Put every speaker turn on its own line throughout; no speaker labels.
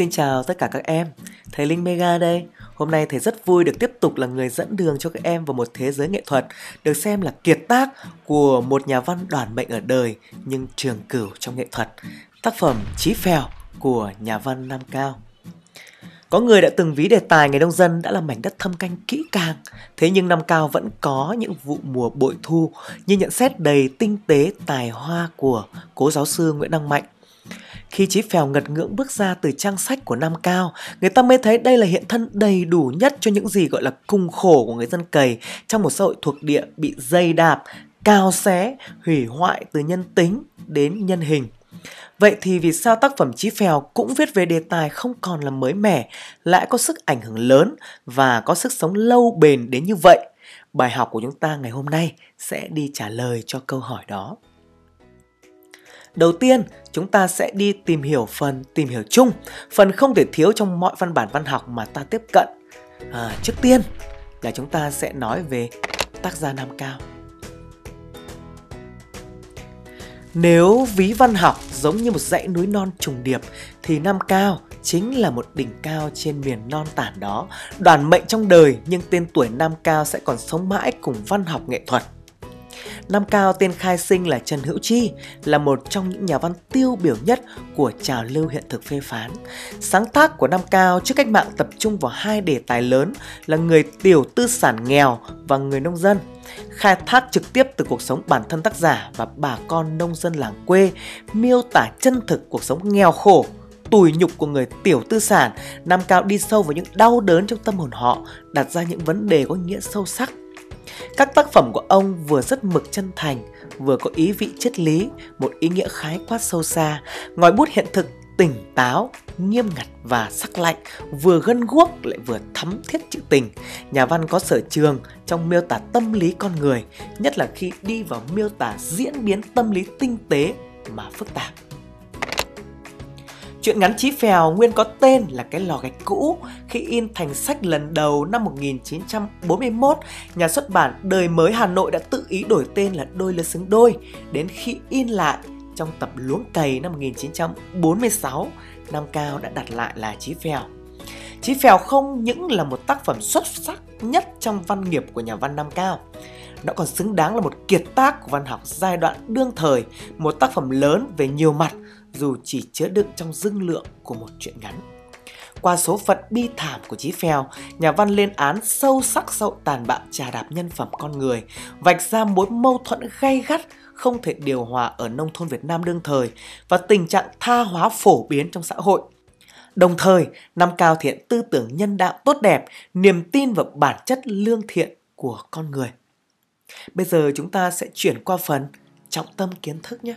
Xin chào tất cả các em, thầy Linh Mega đây. Hôm nay thầy rất vui được tiếp tục là người dẫn đường cho các em vào một thế giới nghệ thuật được xem là kiệt tác của một nhà văn đoàn mệnh ở đời nhưng trường cửu trong nghệ thuật. Tác phẩm Chí Phèo của nhà văn Nam Cao. Có người đã từng ví đề tài người nông dân đã là mảnh đất thâm canh kỹ càng, thế nhưng Nam Cao vẫn có những vụ mùa bội thu như nhận xét đầy tinh tế tài hoa của cố giáo sư Nguyễn Đăng Mạnh. Khi Chí Phèo ngật ngưỡng bước ra từ trang sách của Nam Cao, người ta mới thấy đây là hiện thân đầy đủ nhất cho những gì gọi là cung khổ của người dân cầy trong một xã hội thuộc địa bị dây đạp, cao xé, hủy hoại từ nhân tính đến nhân hình. Vậy thì vì sao tác phẩm Chí Phèo cũng viết về đề tài không còn là mới mẻ, lại có sức ảnh hưởng lớn và có sức sống lâu bền đến như vậy? Bài học của chúng ta ngày hôm nay sẽ đi trả lời cho câu hỏi đó. Đầu tiên, chúng ta sẽ đi tìm hiểu phần tìm hiểu chung, phần không thể thiếu trong mọi văn bản văn học mà ta tiếp cận. À, trước tiên là chúng ta sẽ nói về tác gia Nam Cao. Nếu ví văn học giống như một dãy núi non trùng điệp thì Nam Cao chính là một đỉnh cao trên miền non tản đó. Đoàn mệnh trong đời nhưng tên tuổi Nam Cao sẽ còn sống mãi cùng văn học nghệ thuật. Nam Cao tên khai sinh là Trần Hữu Chi, là một trong những nhà văn tiêu biểu nhất của trào lưu hiện thực phê phán. Sáng tác của Nam Cao trước cách mạng tập trung vào hai đề tài lớn là người tiểu tư sản nghèo và người nông dân. Khai thác trực tiếp từ cuộc sống bản thân tác giả và bà con nông dân làng quê, miêu tả chân thực cuộc sống nghèo khổ, tủi nhục của người tiểu tư sản, Nam Cao đi sâu vào những đau đớn trong tâm hồn họ, đặt ra những vấn đề có nghĩa sâu sắc các tác phẩm của ông vừa rất mực chân thành, vừa có ý vị triết lý, một ý nghĩa khái quát sâu xa, ngòi bút hiện thực tỉnh táo, nghiêm ngặt và sắc lạnh, vừa gân guốc lại vừa thấm thiết chữ tình. Nhà văn có sở trường trong miêu tả tâm lý con người, nhất là khi đi vào miêu tả diễn biến tâm lý tinh tế mà phức tạp. Chuyện ngắn Chí Phèo nguyên có tên là cái lò gạch cũ khi in thành sách lần đầu năm 1941, nhà xuất bản Đời Mới Hà Nội đã tự ý đổi tên là Đôi Lứa Xứng Đôi. Đến khi in lại trong tập Luống Cày năm 1946, Nam Cao đã đặt lại là Chí Phèo. Chí Phèo không những là một tác phẩm xuất sắc nhất trong văn nghiệp của nhà văn Nam Cao, nó còn xứng đáng là một kiệt tác của văn học giai đoạn đương thời, một tác phẩm lớn về nhiều mặt dù chỉ chứa đựng trong dưng lượng của một chuyện ngắn. Qua số phận bi thảm của Chí Phèo, nhà văn lên án sâu sắc sâu tàn bạo trà đạp nhân phẩm con người, vạch ra mối mâu thuẫn gay gắt không thể điều hòa ở nông thôn Việt Nam đương thời và tình trạng tha hóa phổ biến trong xã hội. Đồng thời, năm cao thiện tư tưởng nhân đạo tốt đẹp, niềm tin vào bản chất lương thiện của con người. Bây giờ chúng ta sẽ chuyển qua phần trọng tâm kiến thức nhé.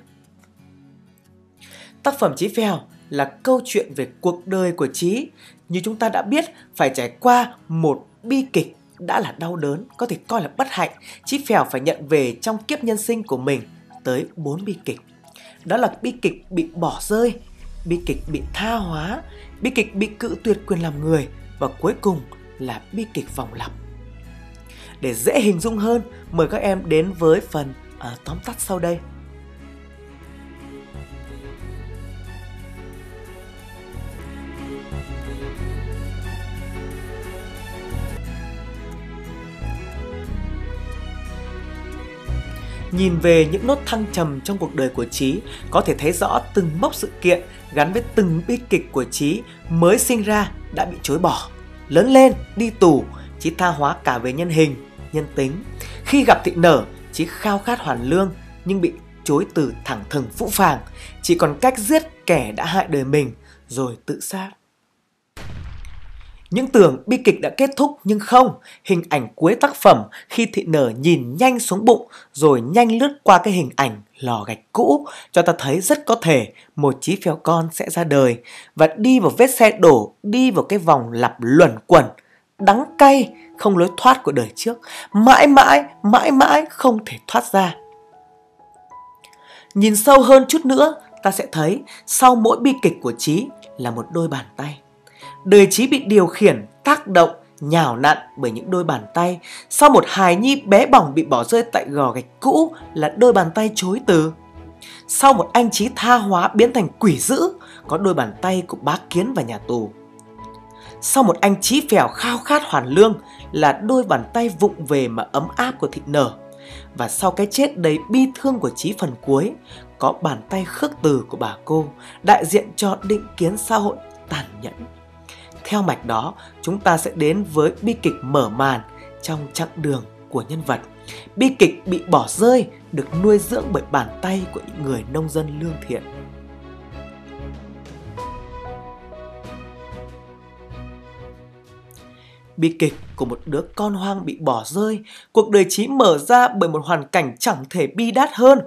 Tác phẩm Chí Phèo là câu chuyện về cuộc đời của Chí. Như chúng ta đã biết, phải trải qua một bi kịch đã là đau đớn, có thể coi là bất hạnh. Chí Phèo phải nhận về trong kiếp nhân sinh của mình tới 4 bi kịch. Đó là bi kịch bị bỏ rơi, bi kịch bị tha hóa, bi kịch bị cự tuyệt quyền làm người và cuối cùng là bi kịch vòng lặp. Để dễ hình dung hơn, mời các em đến với phần uh, tóm tắt sau đây. Nhìn về những nốt thăng trầm trong cuộc đời của Trí, có thể thấy rõ từng mốc sự kiện gắn với từng bi kịch của Trí mới sinh ra đã bị chối bỏ. Lớn lên, đi tù, Trí tha hóa cả về nhân hình, nhân tính. Khi gặp thị nở, Trí khao khát hoàn lương nhưng bị chối từ thẳng thừng phũ phàng, chỉ còn cách giết kẻ đã hại đời mình rồi tự sát. Những tưởng bi kịch đã kết thúc nhưng không, hình ảnh cuối tác phẩm khi thị nở nhìn nhanh xuống bụng rồi nhanh lướt qua cái hình ảnh lò gạch cũ cho ta thấy rất có thể một chí phèo con sẽ ra đời và đi vào vết xe đổ, đi vào cái vòng lặp luẩn quẩn, đắng cay, không lối thoát của đời trước, mãi mãi, mãi mãi không thể thoát ra. Nhìn sâu hơn chút nữa, ta sẽ thấy sau mỗi bi kịch của Trí là một đôi bàn tay đời trí bị điều khiển, tác động, nhào nặn bởi những đôi bàn tay. Sau một hài nhi bé bỏng bị bỏ rơi tại gò gạch cũ là đôi bàn tay chối từ. Sau một anh trí tha hóa biến thành quỷ dữ, có đôi bàn tay của bá kiến và nhà tù. Sau một anh trí phèo khao khát hoàn lương là đôi bàn tay vụng về mà ấm áp của thị nở. Và sau cái chết đầy bi thương của trí phần cuối, có bàn tay khước từ của bà cô, đại diện cho định kiến xã hội tàn nhẫn. Theo mạch đó, chúng ta sẽ đến với bi kịch mở màn trong chặng đường của nhân vật. Bi kịch bị bỏ rơi được nuôi dưỡng bởi bàn tay của những người nông dân lương thiện. Bi kịch của một đứa con hoang bị bỏ rơi, cuộc đời trí mở ra bởi một hoàn cảnh chẳng thể bi đát hơn.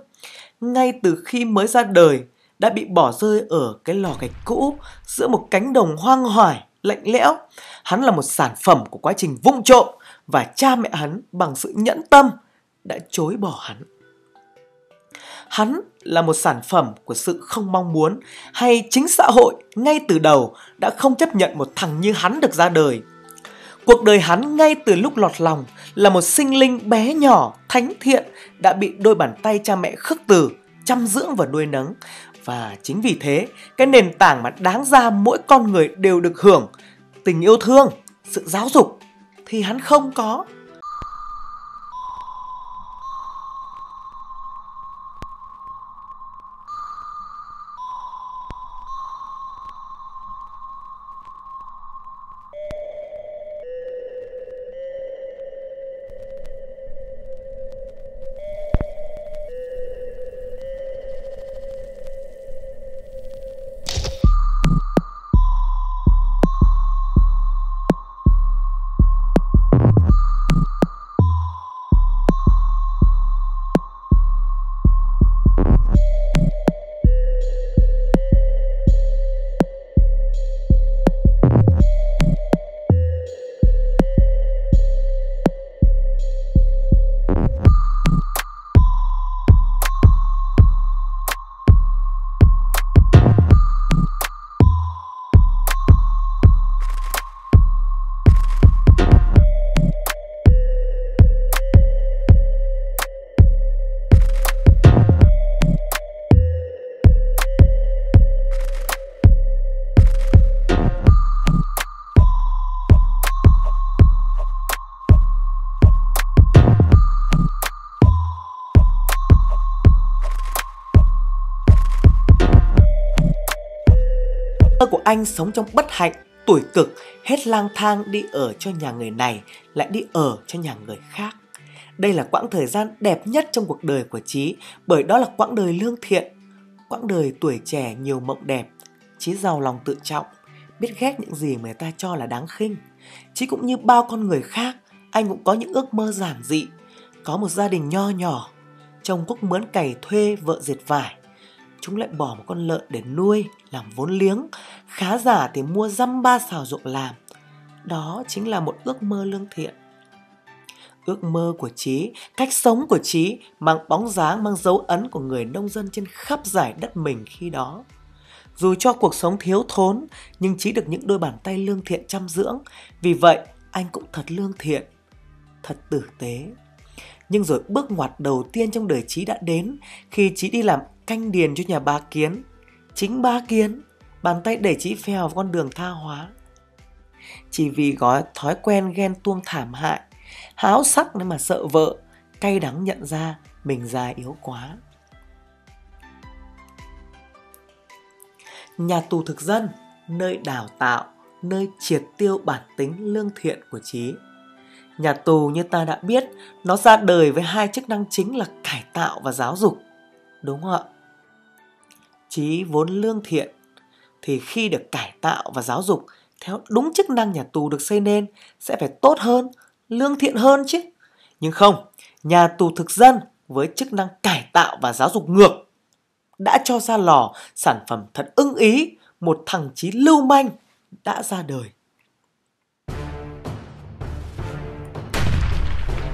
Ngay từ khi mới ra đời, đã bị bỏ rơi ở cái lò gạch cũ giữa một cánh đồng hoang hoải lạnh lẽo. Hắn là một sản phẩm của quá trình vụng trộm và cha mẹ hắn bằng sự nhẫn tâm đã chối bỏ hắn. Hắn là một sản phẩm của sự không mong muốn hay chính xã hội ngay từ đầu đã không chấp nhận một thằng như hắn được ra đời. Cuộc đời hắn ngay từ lúc lọt lòng là một sinh linh bé nhỏ, thánh thiện đã bị đôi bàn tay cha mẹ khước từ, chăm dưỡng và nuôi nấng. Và chính vì thế, cái nền tảng mà đáng ra mỗi con người đều được hưởng tình yêu thương, sự giáo dục thì hắn không có. Anh sống trong bất hạnh, tuổi cực, hết lang thang đi ở cho nhà người này, lại đi ở cho nhà người khác. Đây là quãng thời gian đẹp nhất trong cuộc đời của Trí, bởi đó là quãng đời lương thiện, quãng đời tuổi trẻ nhiều mộng đẹp. Trí giàu lòng tự trọng, biết ghét những gì người ta cho là đáng khinh. Trí cũng như bao con người khác, anh cũng có những ước mơ giản dị, có một gia đình nho nhỏ, chồng quốc mướn cày thuê vợ dệt vải, chúng lại bỏ một con lợn để nuôi, làm vốn liếng. Khá giả thì mua dăm ba xào ruộng làm. Đó chính là một ước mơ lương thiện. Ước mơ của trí cách sống của trí mang bóng dáng, mang dấu ấn của người nông dân trên khắp giải đất mình khi đó. Dù cho cuộc sống thiếu thốn, nhưng trí được những đôi bàn tay lương thiện chăm dưỡng. Vì vậy, anh cũng thật lương thiện, thật tử tế. Nhưng rồi bước ngoặt đầu tiên trong đời Trí đã đến, khi Trí đi làm canh điền cho nhà bà Kiến. Chính bà Kiến, bàn tay đẩy chị phèo vào con đường tha hóa. Chỉ vì gói thói quen ghen tuông thảm hại, háo sắc nên mà sợ vợ, cay đắng nhận ra mình già yếu quá. Nhà tù thực dân, nơi đào tạo, nơi triệt tiêu bản tính lương thiện của Trí. Nhà tù như ta đã biết, nó ra đời với hai chức năng chính là cải tạo và giáo dục. Đúng không ạ? Chí vốn lương thiện thì khi được cải tạo và giáo dục theo đúng chức năng nhà tù được xây nên sẽ phải tốt hơn, lương thiện hơn chứ. Nhưng không, nhà tù thực dân với chức năng cải tạo và giáo dục ngược đã cho ra lò sản phẩm thật ưng ý, một thằng chí lưu manh đã ra đời.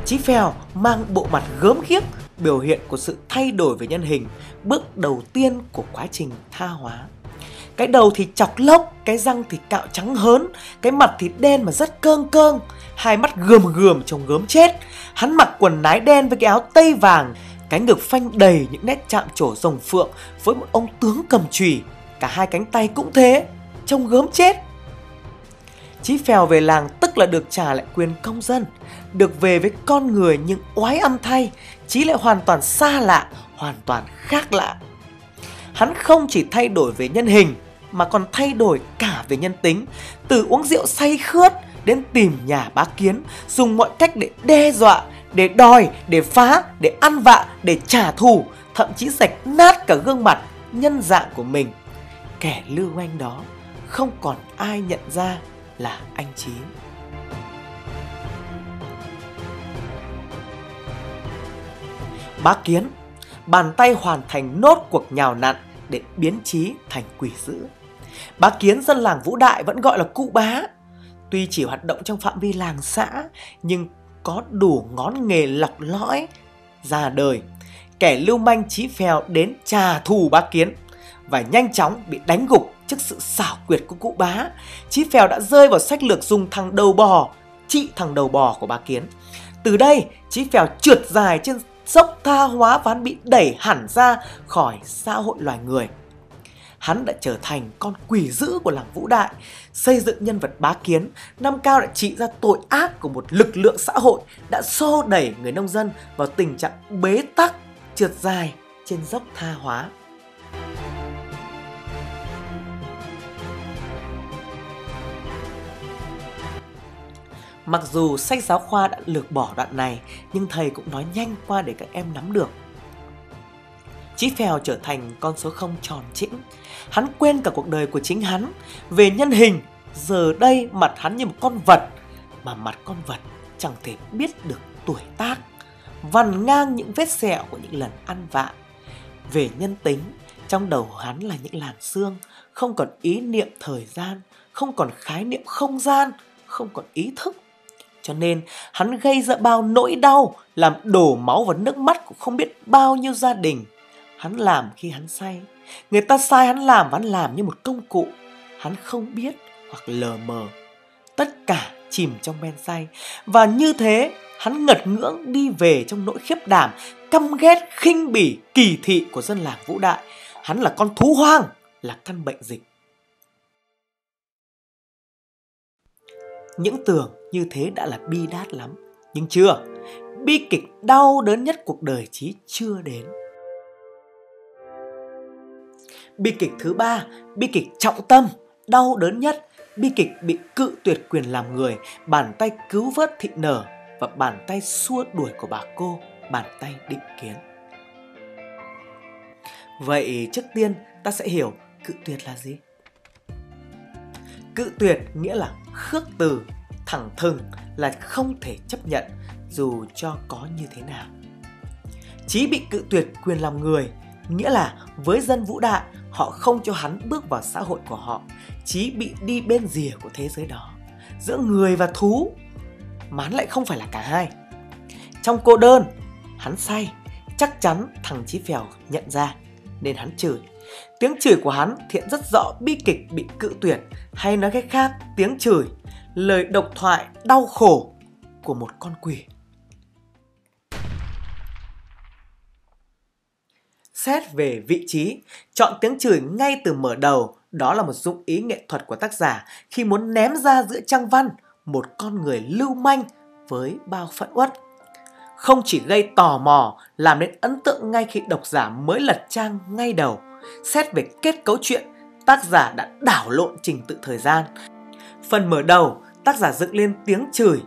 Chí Phèo mang bộ mặt gớm ghiếc, biểu hiện của sự thay đổi về nhân hình, bước đầu tiên của quá trình tha hóa. Cái đầu thì chọc lốc, cái răng thì cạo trắng hớn, cái mặt thì đen mà rất cơn cơn, hai mắt gườm gườm trông gớm chết. Hắn mặc quần nái đen với cái áo tây vàng, cái ngực phanh đầy những nét chạm trổ rồng phượng với một ông tướng cầm chùy, cả hai cánh tay cũng thế, trông gớm chết. Chí phèo về làng tức là được trả lại quyền công dân, được về với con người nhưng oái âm thay, Chí lại hoàn toàn xa lạ, hoàn toàn khác lạ. Hắn không chỉ thay đổi về nhân hình mà còn thay đổi cả về nhân tính, từ uống rượu say khướt đến tìm nhà bá kiến, dùng mọi cách để đe dọa, để đòi, để phá, để ăn vạ, để trả thù, thậm chí sạch nát cả gương mặt, nhân dạng của mình. Kẻ lưu manh đó không còn ai nhận ra là anh Chí. Bá Kiến, bàn tay hoàn thành nốt cuộc nhào nặn để biến trí thành quỷ dữ. Bá Kiến dân làng Vũ Đại vẫn gọi là cụ bá. Tuy chỉ hoạt động trong phạm vi làng xã, nhưng có đủ ngón nghề lọc lõi ra đời. Kẻ lưu manh trí Phèo đến trà thù Bá Kiến và nhanh chóng bị đánh gục trước sự xảo quyệt của cụ bá. Chí Phèo đã rơi vào sách lược dùng thằng đầu bò, trị thằng đầu bò của Bá Kiến. Từ đây, Chí Phèo trượt dài trên dốc tha hóa và hắn bị đẩy hẳn ra khỏi xã hội loài người. Hắn đã trở thành con quỷ dữ của làng Vũ Đại, xây dựng nhân vật bá kiến, Nam Cao đã trị ra tội ác của một lực lượng xã hội đã xô đẩy người nông dân vào tình trạng bế tắc, trượt dài trên dốc tha hóa. Mặc dù sách giáo khoa đã lược bỏ đoạn này, nhưng thầy cũng nói nhanh qua để các em nắm được. Chí Phèo trở thành con số không tròn chỉnh. Hắn quên cả cuộc đời của chính hắn. Về nhân hình, giờ đây mặt hắn như một con vật, mà mặt con vật chẳng thể biết được tuổi tác. Vằn ngang những vết sẹo của những lần ăn vạ. Về nhân tính, trong đầu hắn là những làn xương, không còn ý niệm thời gian, không còn khái niệm không gian, không còn ý thức cho nên hắn gây ra bao nỗi đau, làm đổ máu và nước mắt của không biết bao nhiêu gia đình. Hắn làm khi hắn say. Người ta sai hắn làm và hắn làm như một công cụ. Hắn không biết hoặc lờ mờ. Tất cả chìm trong men say. Và như thế, hắn ngật ngưỡng đi về trong nỗi khiếp đảm, căm ghét, khinh bỉ, kỳ thị của dân làng Vũ Đại. Hắn là con thú hoang, là căn bệnh dịch. Những tưởng như thế đã là bi đát lắm. Nhưng chưa, bi kịch đau đớn nhất cuộc đời Chí chưa đến. Bi kịch thứ ba, bi kịch trọng tâm, đau đớn nhất, bi kịch bị cự tuyệt quyền làm người, bàn tay cứu vớt thị nở và bàn tay xua đuổi của bà cô, bàn tay định kiến. Vậy trước tiên ta sẽ hiểu cự tuyệt là gì? Cự tuyệt nghĩa là khước từ, thẳng thừng là không thể chấp nhận dù cho có như thế nào. Chí bị cự tuyệt quyền làm người, nghĩa là với dân vũ đại, họ không cho hắn bước vào xã hội của họ. Chí bị đi bên rìa của thế giới đó, giữa người và thú, mà hắn lại không phải là cả hai. Trong cô đơn, hắn say, chắc chắn thằng Chí Phèo nhận ra, nên hắn chửi. Tiếng chửi của hắn thiện rất rõ bi kịch bị cự tuyệt, hay nói cách khác, tiếng chửi lời độc thoại đau khổ của một con quỷ. Xét về vị trí, chọn tiếng chửi ngay từ mở đầu, đó là một dụng ý nghệ thuật của tác giả khi muốn ném ra giữa trang văn một con người lưu manh với bao phận uất. Không chỉ gây tò mò, làm nên ấn tượng ngay khi độc giả mới lật trang ngay đầu. Xét về kết cấu chuyện tác giả đã đảo lộn trình tự thời gian, Phần mở đầu, tác giả dựng lên tiếng chửi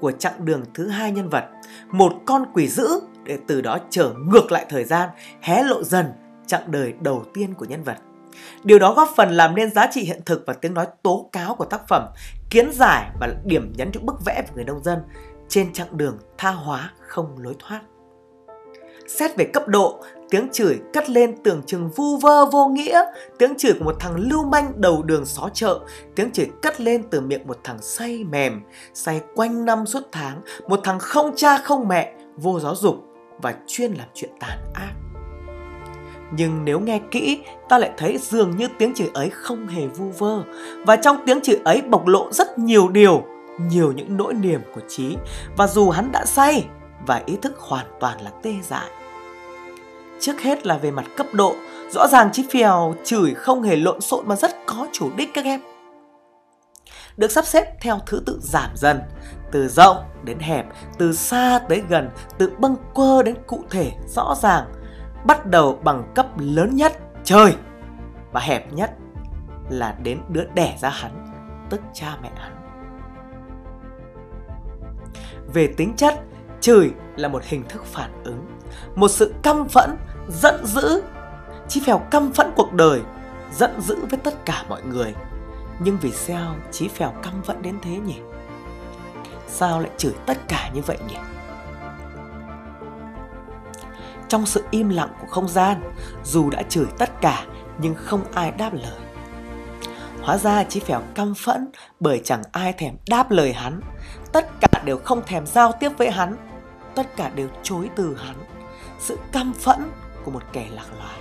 của chặng đường thứ hai nhân vật, một con quỷ dữ để từ đó trở ngược lại thời gian, hé lộ dần chặng đời đầu tiên của nhân vật. Điều đó góp phần làm nên giá trị hiện thực và tiếng nói tố cáo của tác phẩm, kiến giải và điểm nhấn cho bức vẽ của người nông dân trên chặng đường tha hóa không lối thoát. Xét về cấp độ, tiếng chửi cất lên tưởng chừng vu vơ vô nghĩa, tiếng chửi của một thằng lưu manh đầu đường xó chợ, tiếng chửi cất lên từ miệng một thằng say mềm, say quanh năm suốt tháng, một thằng không cha không mẹ, vô giáo dục và chuyên làm chuyện tàn ác. Nhưng nếu nghe kỹ, ta lại thấy dường như tiếng chửi ấy không hề vu vơ và trong tiếng chửi ấy bộc lộ rất nhiều điều, nhiều những nỗi niềm của Trí và dù hắn đã say và ý thức hoàn toàn là tê dại Trước hết là về mặt cấp độ, rõ ràng Chí Phèo chửi không hề lộn xộn mà rất có chủ đích các em. Được sắp xếp theo thứ tự giảm dần, từ rộng đến hẹp, từ xa tới gần, từ bâng quơ đến cụ thể rõ ràng, bắt đầu bằng cấp lớn nhất trời và hẹp nhất là đến đứa đẻ ra hắn, tức cha mẹ hắn. Về tính chất, chửi là một hình thức phản ứng, một sự căm phẫn, giận dữ. Chí phèo căm phẫn cuộc đời, giận dữ với tất cả mọi người. Nhưng vì sao Chí phèo căm phẫn đến thế nhỉ? Sao lại chửi tất cả như vậy nhỉ? Trong sự im lặng của không gian, dù đã chửi tất cả nhưng không ai đáp lời. Hóa ra Chí Phèo căm phẫn bởi chẳng ai thèm đáp lời hắn. Tất cả đều không thèm giao tiếp với hắn. Tất cả đều chối từ hắn. Sự căm phẫn của một kẻ lạc loài.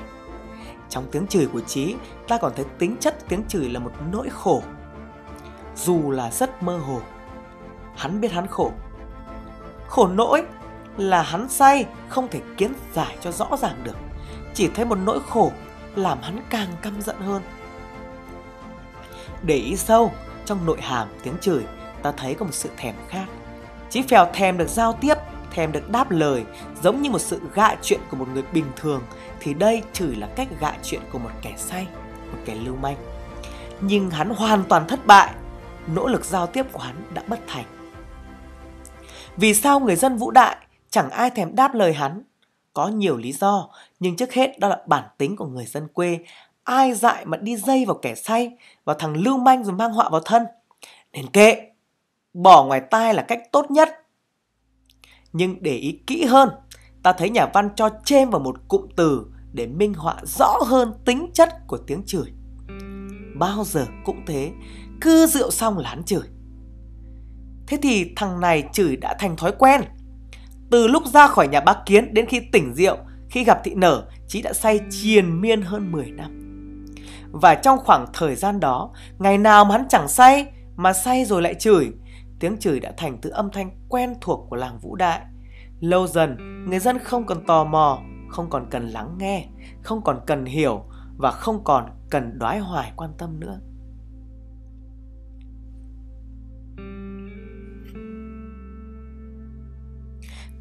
Trong tiếng chửi của Chí, ta còn thấy tính chất tiếng chửi là một nỗi khổ. Dù là rất mơ hồ. Hắn biết hắn khổ. Khổ nỗi là hắn say không thể kiến giải cho rõ ràng được. Chỉ thấy một nỗi khổ làm hắn càng căm giận hơn. Để ý sâu, trong nội hàm tiếng chửi, ta thấy có một sự thèm khát. Chí phèo thèm được giao tiếp, thèm được đáp lời, giống như một sự gạ chuyện của một người bình thường, thì đây chỉ là cách gạ chuyện của một kẻ say, một kẻ lưu manh. Nhưng hắn hoàn toàn thất bại, nỗ lực giao tiếp của hắn đã bất thành. Vì sao người dân vũ đại chẳng ai thèm đáp lời hắn? Có nhiều lý do, nhưng trước hết đó là bản tính của người dân quê ai dại mà đi dây vào kẻ say vào thằng lưu manh rồi mang họa vào thân nên kệ bỏ ngoài tai là cách tốt nhất nhưng để ý kỹ hơn ta thấy nhà văn cho chêm vào một cụm từ để minh họa rõ hơn tính chất của tiếng chửi. Bao giờ cũng thế cứ rượu xong là hắn chửi. Thế thì thằng này chửi đã thành thói quen. Từ lúc ra khỏi nhà bác kiến đến khi tỉnh rượu khi gặp thị nở chí đã say triền miên hơn 10 năm. Và trong khoảng thời gian đó, ngày nào mà hắn chẳng say, mà say rồi lại chửi. Tiếng chửi đã thành thứ âm thanh quen thuộc của làng Vũ Đại. Lâu dần, người dân không còn tò mò, không còn cần lắng nghe, không còn cần hiểu và không còn cần đoái hoài quan tâm nữa.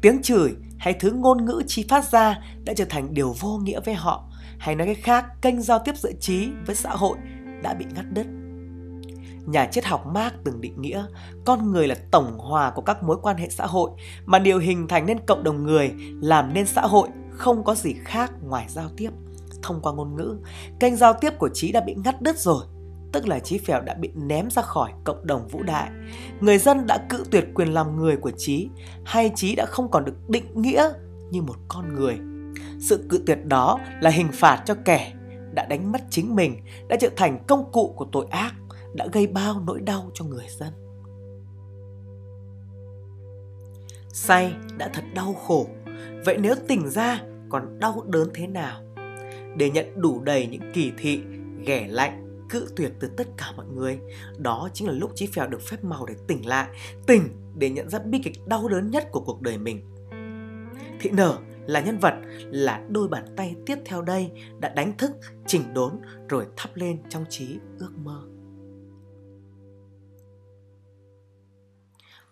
Tiếng chửi hay thứ ngôn ngữ chi phát ra đã trở thành điều vô nghĩa với họ hay nói cách khác, kênh giao tiếp giữa trí với xã hội đã bị ngắt đứt. Nhà triết học Marx từng định nghĩa con người là tổng hòa của các mối quan hệ xã hội mà điều hình thành nên cộng đồng người làm nên xã hội không có gì khác ngoài giao tiếp. Thông qua ngôn ngữ, kênh giao tiếp của trí đã bị ngắt đứt rồi, tức là trí phèo đã bị ném ra khỏi cộng đồng vũ đại. Người dân đã cự tuyệt quyền làm người của trí, hay trí đã không còn được định nghĩa như một con người sự cự tuyệt đó là hình phạt cho kẻ đã đánh mất chính mình, đã trở thành công cụ của tội ác, đã gây bao nỗi đau cho người dân. Say đã thật đau khổ, vậy nếu tỉnh ra còn đau đớn thế nào? Để nhận đủ đầy những kỳ thị, ghẻ lạnh, cự tuyệt từ tất cả mọi người, đó chính là lúc Chí Phèo được phép màu để tỉnh lại, tỉnh để nhận ra bi kịch đau đớn nhất của cuộc đời mình. Thị nở là nhân vật là đôi bàn tay tiếp theo đây đã đánh thức, chỉnh đốn rồi thắp lên trong trí ước mơ.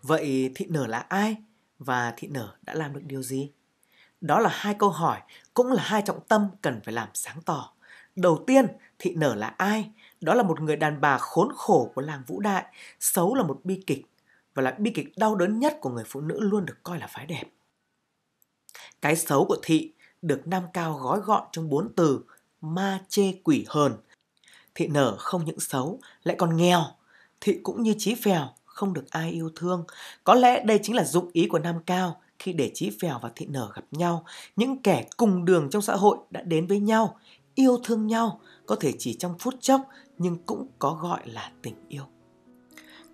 Vậy thị nở là ai và thị nở đã làm được điều gì? Đó là hai câu hỏi cũng là hai trọng tâm cần phải làm sáng tỏ. Đầu tiên, thị nở là ai? Đó là một người đàn bà khốn khổ của làng Vũ Đại, xấu là một bi kịch và là bi kịch đau đớn nhất của người phụ nữ luôn được coi là phái đẹp. Cái xấu của thị được Nam Cao gói gọn trong bốn từ ma chê quỷ hờn. Thị nở không những xấu, lại còn nghèo. Thị cũng như Chí Phèo, không được ai yêu thương. Có lẽ đây chính là dụng ý của Nam Cao khi để Chí Phèo và Thị nở gặp nhau. Những kẻ cùng đường trong xã hội đã đến với nhau, yêu thương nhau, có thể chỉ trong phút chốc nhưng cũng có gọi là tình yêu.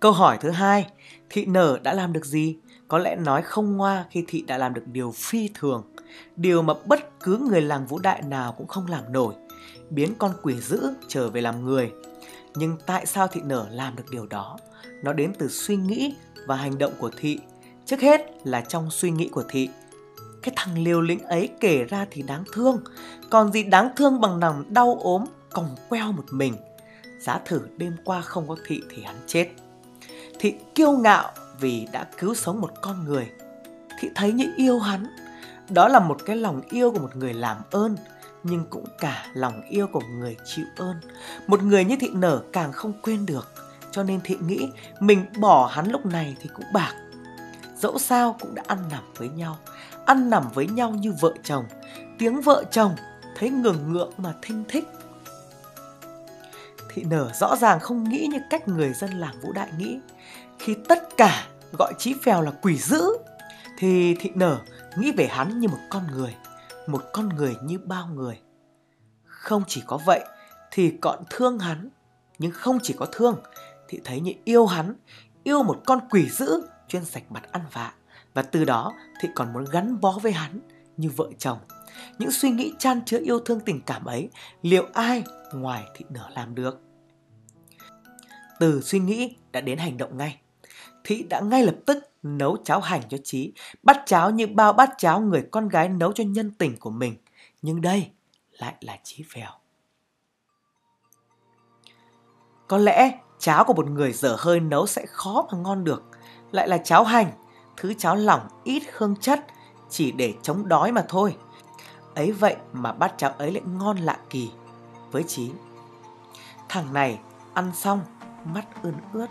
Câu hỏi thứ hai, Thị nở đã làm được gì? Có lẽ nói không ngoa khi thị đã làm được điều phi thường, điều mà bất cứ người làng vũ đại nào cũng không làm nổi, biến con quỷ dữ trở về làm người. Nhưng tại sao thị nở làm được điều đó? Nó đến từ suy nghĩ và hành động của thị. Trước hết là trong suy nghĩ của thị. Cái thằng liều lĩnh ấy kể ra thì đáng thương Còn gì đáng thương bằng nằm đau ốm, Còng queo một mình Giá thử đêm qua không có thị thì hắn chết Thị kiêu ngạo vì đã cứu sống một con người Thị thấy như yêu hắn Đó là một cái lòng yêu của một người làm ơn nhưng cũng cả lòng yêu của người chịu ơn. Một người như thị nở càng không quên được, Cho nên thị nghĩ mình bỏ hắn lúc này thì cũng bạc. Dẫu sao cũng đã ăn nằm với nhau, Ăn nằm với nhau như vợ chồng. Tiếng vợ chồng thấy ngừng ngượng mà thinh thích. Thị nở rõ ràng không nghĩ như cách người dân làng Vũ Đại nghĩ. Khi tất cả gọi Chí Phèo là quỷ dữ, Thì thị nở nghĩ về hắn như một con người. Một con người như bao người. Không chỉ có vậy thì còn thương hắn, Nhưng không chỉ có thương Thị thấy như yêu hắn, Yêu một con quỷ dữ chuyên sạch mặt ăn vạ. Và từ đó thị còn muốn gắn bó với hắn như vợ chồng. Những suy nghĩ chan chứa yêu thương tình cảm ấy, liệu ai ngoài thị nở làm được? Từ suy nghĩ đã đến hành động ngay. Thị đã ngay lập tức nấu cháo hành cho Chí, bắt cháo như bao bát cháo người con gái nấu cho nhân tình của mình. Nhưng đây lại là Chí phèo. Có lẽ cháo của một người dở hơi nấu sẽ khó mà ngon được. Lại là cháo hành, thứ cháo lỏng ít hương chất, chỉ để chống đói mà thôi. Ấy vậy mà bát cháo ấy lại ngon lạ kỳ. Với Chí, thằng này ăn xong mắt ươn ướt.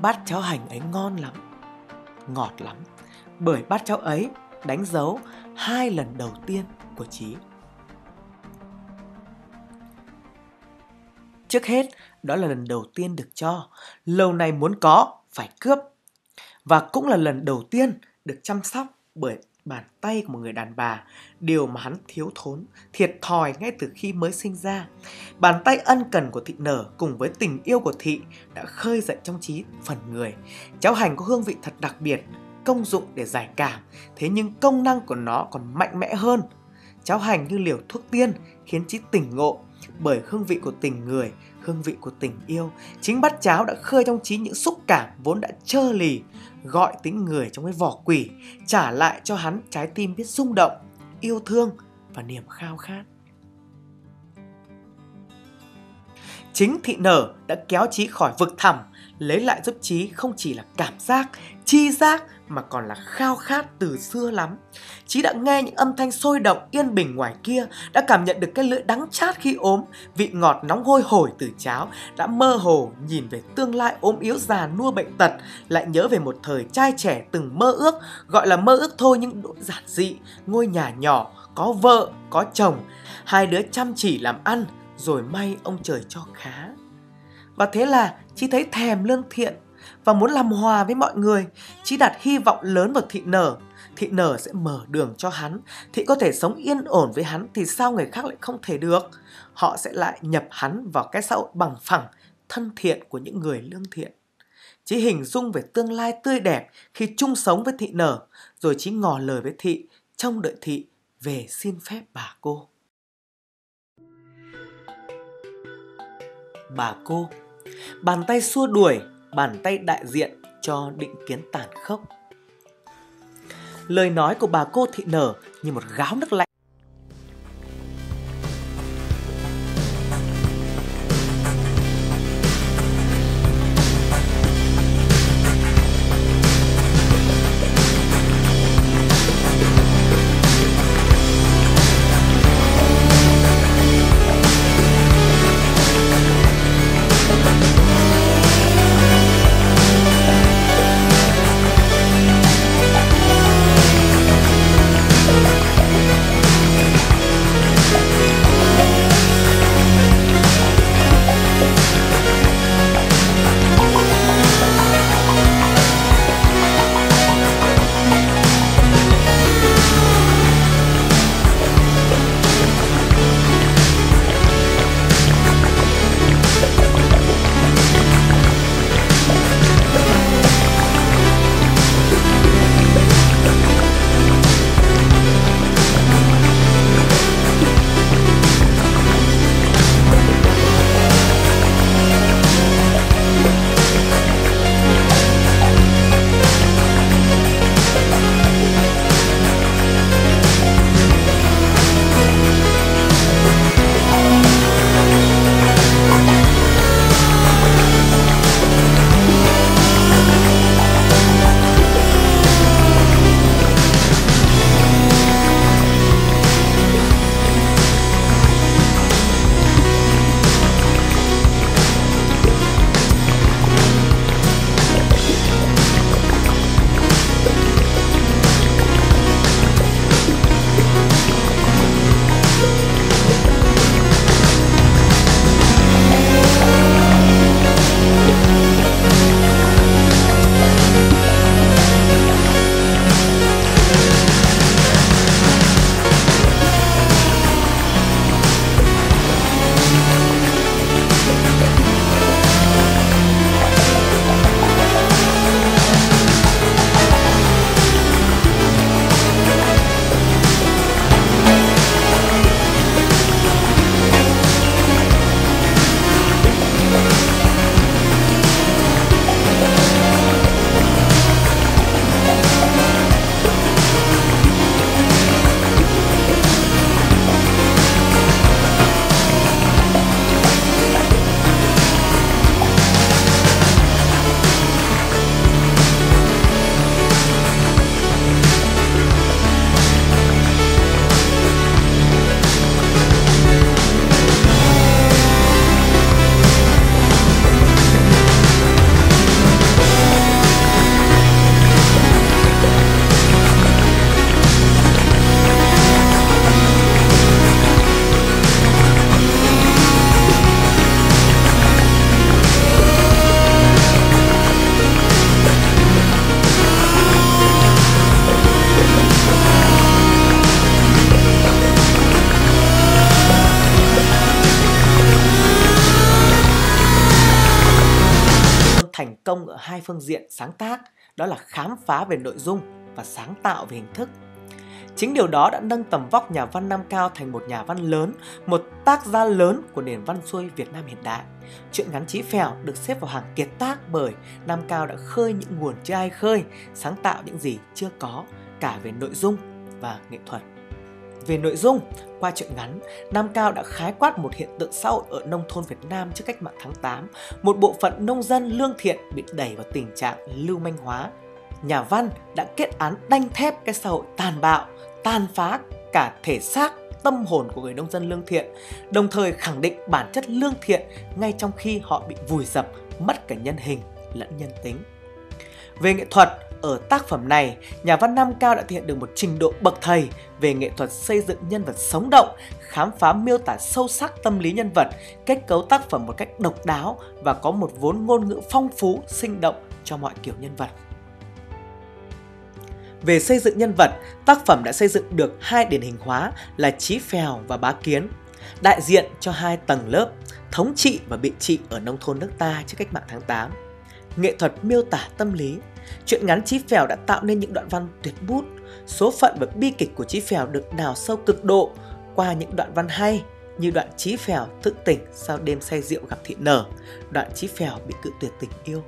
Bát cháo hành ấy ngon lắm ngọt lắm. Bởi bát cháo ấy đánh dấu hai lần đầu tiên của trí trước hết, đó là lần đầu tiên được cho. Lâu nay muốn có, phải cướp. Và cũng là lần đầu tiên được chăm sóc bởi bàn tay của một người đàn bà, điều mà hắn thiếu thốn, thiệt thòi ngay từ khi mới sinh ra. Bàn tay ân cần của thị nở cùng với tình yêu của thị đã khơi dậy trong trí phần người. Cháo hành có hương vị thật đặc biệt, công dụng để giải cảm, thế nhưng công năng của nó còn mạnh mẽ hơn. Cháo hành như liều thuốc tiên khiến trí tỉnh ngộ bởi hương vị của tình người, hương vị của tình yêu. Chính bát cháo đã khơi trong trí những xúc cảm vốn đã trơ lì, gọi tính người trong cái vỏ quỷ, trả lại cho hắn trái tim biết rung động, yêu thương và niềm khao khát. Chính thị nở đã kéo trí khỏi vực thẳm, lấy lại giúp trí không chỉ là cảm giác, chi giác mà còn là khao khát từ xưa lắm. Chí đã nghe những âm thanh sôi động yên bình ngoài kia, đã cảm nhận được cái lưỡi đắng chát khi ốm, vị ngọt nóng hôi hổi từ cháo, đã mơ hồ nhìn về tương lai ốm yếu già nua bệnh tật, lại nhớ về một thời trai trẻ từng mơ ước, gọi là mơ ước thôi nhưng độ giản dị, ngôi nhà nhỏ, có vợ, có chồng, hai đứa chăm chỉ làm ăn, rồi may ông trời cho khá. Và thế là chị thấy thèm lương thiện và muốn làm hòa với mọi người. Chí đặt hy vọng lớn vào thị nở. Thị nở sẽ mở đường cho hắn. Thị có thể sống yên ổn với hắn thì sao người khác lại không thể được. Họ sẽ lại nhập hắn vào cái xã hội bằng phẳng, thân thiện của những người lương thiện. Chí hình dung về tương lai tươi đẹp khi chung sống với thị nở, rồi chí ngỏ lời với thị, trong đợi thị về xin phép bà cô. Bà cô, bàn tay xua đuổi bàn tay đại diện cho định kiến tàn khốc. Lời nói của bà cô thị nở như một gáo nước lạnh phương diện sáng tác, đó là khám phá về nội dung và sáng tạo về hình thức. Chính điều đó đã nâng tầm vóc nhà văn Nam Cao thành một nhà văn lớn, một tác gia lớn của nền văn xuôi Việt Nam hiện đại. Chuyện ngắn Chí Phèo được xếp vào hàng kiệt tác bởi Nam Cao đã khơi những nguồn chưa ai khơi, sáng tạo những gì chưa có, cả về nội dung và nghệ thuật. Về nội dung, qua chuyện ngắn, Nam Cao đã khái quát một hiện tượng xã hội ở nông thôn Việt Nam trước cách mạng tháng 8. Một bộ phận nông dân lương thiện bị đẩy vào tình trạng lưu manh hóa. Nhà văn đã kết án đanh thép cái xã hội tàn bạo, tàn phá cả thể xác, tâm hồn của người nông dân lương thiện, đồng thời khẳng định bản chất lương thiện ngay trong khi họ bị vùi dập, mất cả nhân hình lẫn nhân tính. Về nghệ thuật, ở tác phẩm này, nhà văn Nam Cao đã thể hiện được một trình độ bậc thầy về nghệ thuật xây dựng nhân vật sống động, khám phá miêu tả sâu sắc tâm lý nhân vật, kết cấu tác phẩm một cách độc đáo và có một vốn ngôn ngữ phong phú, sinh động cho mọi kiểu nhân vật. Về xây dựng nhân vật, tác phẩm đã xây dựng được hai điển hình hóa là Chí Phèo và Bá Kiến, đại diện cho hai tầng lớp thống trị và bị trị ở nông thôn nước ta trước cách mạng tháng 8. Nghệ thuật miêu tả tâm lý, chuyện ngắn Chí Phèo đã tạo nên những đoạn văn tuyệt bút, số phận và bi kịch của Chí Phèo được đào sâu cực độ qua những đoạn văn hay như đoạn Chí Phèo thức tỉnh sau đêm say rượu gặp thị nở, đoạn Chí Phèo bị cự tuyệt tình yêu.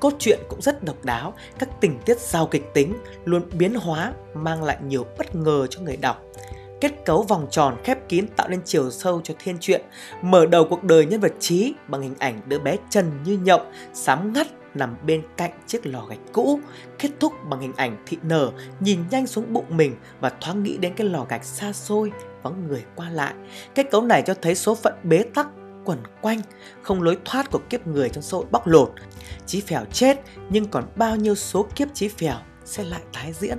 Cốt truyện cũng rất độc đáo, các tình tiết giàu kịch tính luôn biến hóa, mang lại nhiều bất ngờ cho người đọc. Kết cấu vòng tròn khép kín tạo nên chiều sâu cho thiên truyện, mở đầu cuộc đời nhân vật trí bằng hình ảnh đứa bé trần như nhộng, sám ngắt nằm bên cạnh chiếc lò gạch cũ, kết thúc bằng hình ảnh thị nở nhìn nhanh xuống bụng mình và thoáng nghĩ đến cái lò gạch xa xôi, vắng người qua lại. Kết cấu này cho thấy số phận bế tắc quẩn quanh, không lối thoát của kiếp người trong xã hội bóc lột. Chí phèo chết nhưng còn bao nhiêu số kiếp chí phèo sẽ lại tái diễn.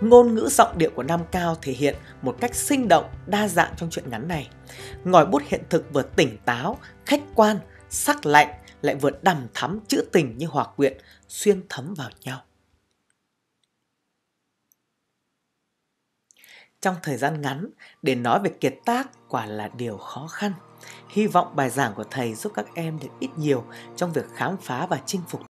Ngôn ngữ giọng điệu của Nam Cao thể hiện một cách sinh động, đa dạng trong truyện ngắn này. Ngòi bút hiện thực vừa tỉnh táo, khách quan, sắc lạnh lại vừa đằm thắm chữ tình như hòa quyện, xuyên thấm vào nhau. Trong thời gian ngắn, để nói về kiệt tác quả là điều khó khăn. Hy vọng bài giảng của thầy giúp các em được ít nhiều trong việc khám phá và chinh phục